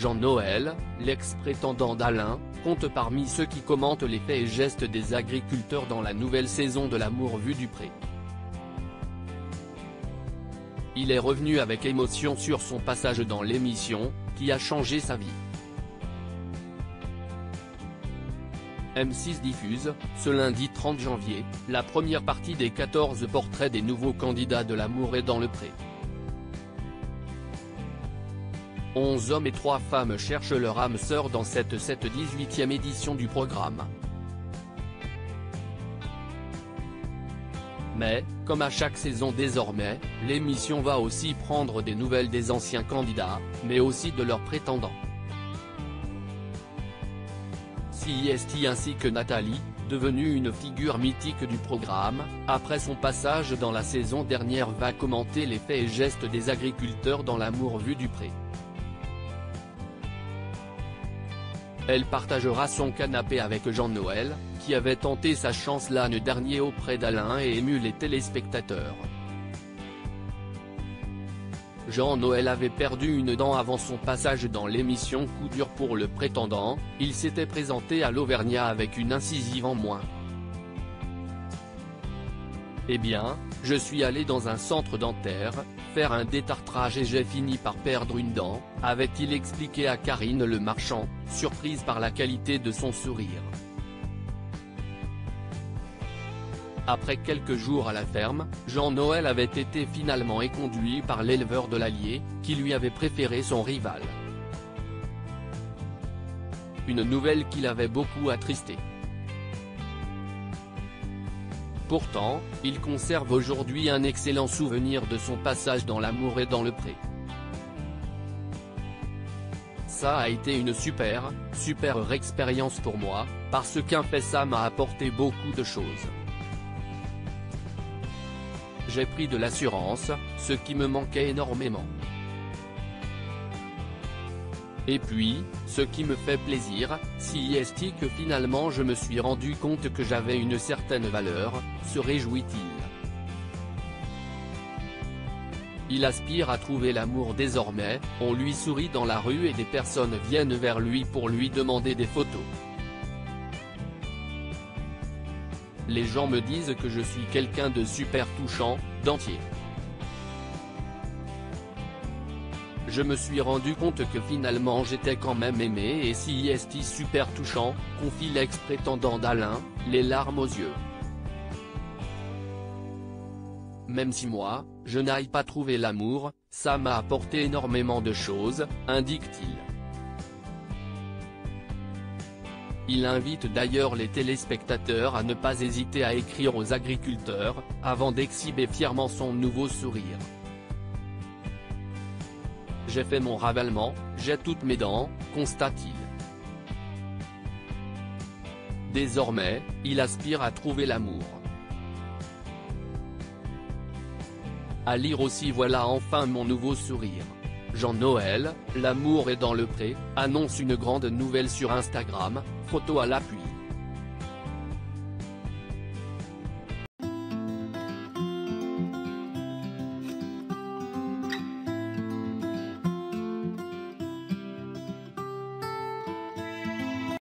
Jean-Noël, l'ex-prétendant d'Alain, compte parmi ceux qui commentent les faits et gestes des agriculteurs dans la nouvelle saison de l'amour vu du pré. Il est revenu avec émotion sur son passage dans l'émission, qui a changé sa vie. M6 diffuse, ce lundi 30 janvier, la première partie des 14 portraits des nouveaux candidats de l'amour et dans le pré. 11 hommes et 3 femmes cherchent leur âme sœur dans cette, cette 18e édition du programme. Mais, comme à chaque saison désormais, l'émission va aussi prendre des nouvelles des anciens candidats, mais aussi de leurs prétendants. CIST ainsi que Nathalie, devenue une figure mythique du programme, après son passage dans la saison dernière va commenter les faits et gestes des agriculteurs dans l'amour vu du pré. Elle partagera son canapé avec Jean-Noël, qui avait tenté sa chance l'année dernier auprès d'Alain et ému les téléspectateurs. Jean-Noël avait perdu une dent avant son passage dans l'émission Coup dur pour le prétendant, il s'était présenté à l'Auvergnat avec une incisive en moins. Eh bien, je suis allé dans un centre dentaire, faire un détartrage et j'ai fini par perdre une dent, avait-il expliqué à Karine le marchand, surprise par la qualité de son sourire. Après quelques jours à la ferme, Jean-Noël avait été finalement éconduit par l'éleveur de l'Allier, qui lui avait préféré son rival. Une nouvelle qui l'avait beaucoup attristé. Pourtant, il conserve aujourd'hui un excellent souvenir de son passage dans l'amour et dans le pré. Ça a été une super, super expérience pour moi, parce ça m'a apporté beaucoup de choses. J'ai pris de l'assurance, ce qui me manquait énormément. Et puis, ce qui me fait plaisir, si est que finalement je me suis rendu compte que j'avais une certaine valeur, se réjouit-il. Il aspire à trouver l'amour désormais, on lui sourit dans la rue et des personnes viennent vers lui pour lui demander des photos. Les gens me disent que je suis quelqu'un de super touchant, d'entier. Je me suis rendu compte que finalement j'étais quand même aimé et si est super touchant, confie l'ex-prétendant d'Alain, les larmes aux yeux. Même si moi, je n'aille pas trouver l'amour, ça m'a apporté énormément de choses, indique-t-il. Il invite d'ailleurs les téléspectateurs à ne pas hésiter à écrire aux agriculteurs, avant d'exhiber fièrement son nouveau sourire. J'ai fait mon ravalement, j'ai toutes mes dents, constate-t-il. Désormais, il aspire à trouver l'amour. À lire aussi voilà enfin mon nouveau sourire. Jean-Noël, l'amour est dans le pré, annonce une grande nouvelle sur Instagram, photo à l'appui.